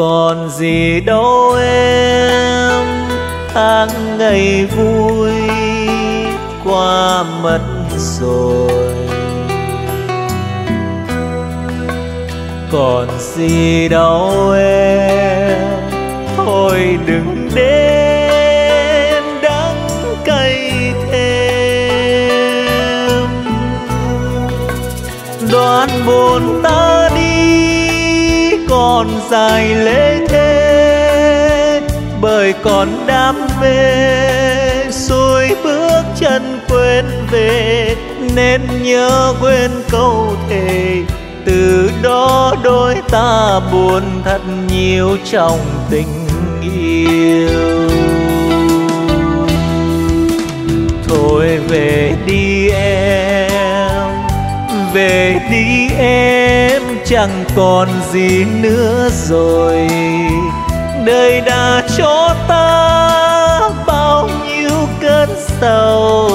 còn gì đâu em, tháng ngày vui qua mất rồi. Còn gì đâu em, thôi đừng đến đắng cay thêm. Đoán buồn ta còn dài lễ thế bởi còn đam mê xuôi bước chân quên về, nên nhớ quên câu thề, từ đó đôi ta buồn thật nhiều trong tình yêu. Chẳng còn gì nữa rồi. Đời đã cho ta bao nhiêu cơn sầu,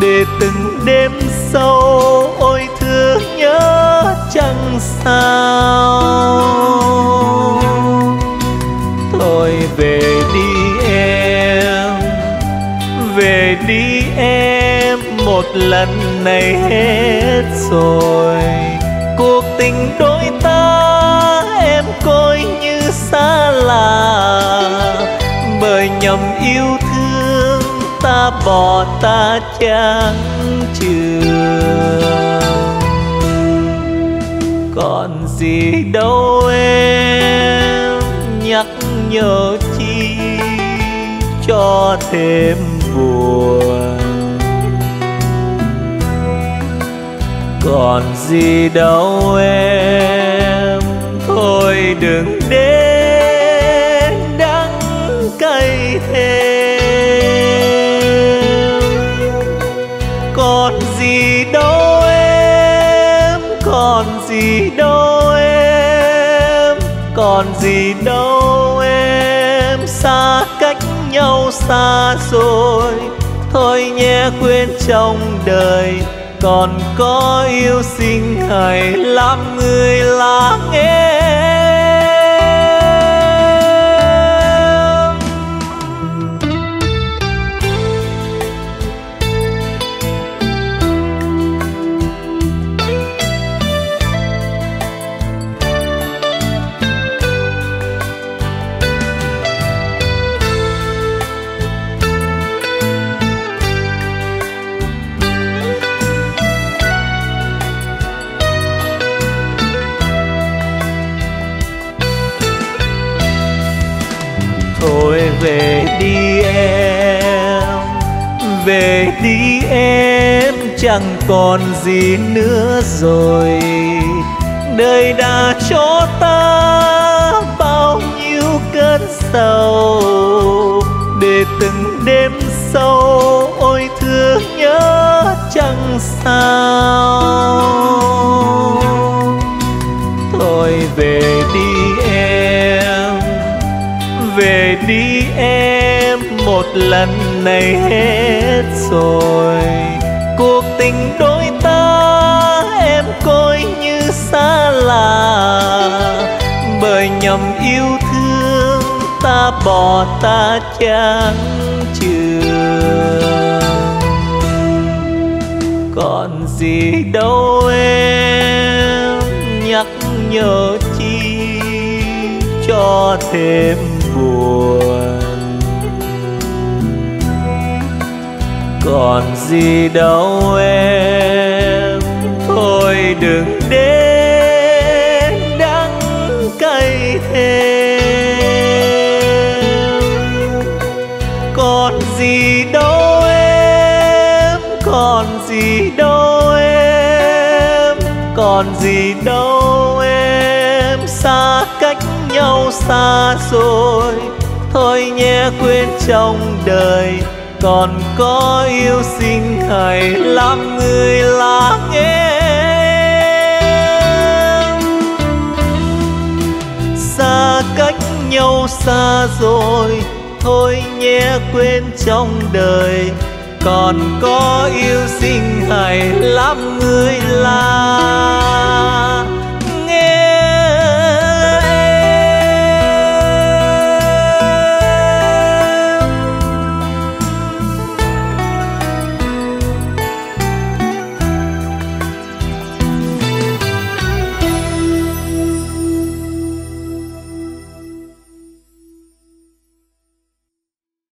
để từng đêm sâu ôi thương nhớ chẳng sao. Thôi về đi em, về đi em một lần này hết rồi cuộc tình đôi ta, em coi như xa lạ. Bởi nhầm yêu thương ta bỏ ta chẳng chừa còn gì đâu em nhắc nhở chi cho thêm buồn. Còn gì đâu em. Thôi đừng đến đắng cay thêm. Còn gì đâu em, còn gì đâu em. Còn gì đâu em, xa cách nhau xa rồi. Thôi nhé, quên trong đời còn có yêu xinh hay làm người lắng nghe về đi em, về đi em, chẳng còn gì nữa rồi. Đời đã cho ta bao nhiêu cơn sầu, để từng đêm sâu ôi thương nhớ chẳng sao. Thôi về đi em về đi em một lần này hết rồi. Cuộc tình đôi ta em coi như xa lạ. Bởi nhầm yêu thương ta bỏ ta chẳng chừa còn gì đâu em, nhắc nhở cho thêm buồn. Còn gì đâu em, thôi đừng đến đắng cay thêm. Còn gì đâu em, còn gì đâu em, còn gì đâu em, xa cách nhau xa rồi thôi nhé, quên trong đời còn có yêu xin hãy làm người là em. Xa cách nhau xa rồi, thôi nhé, quên trong đời còn có yêu xin hãy làm người là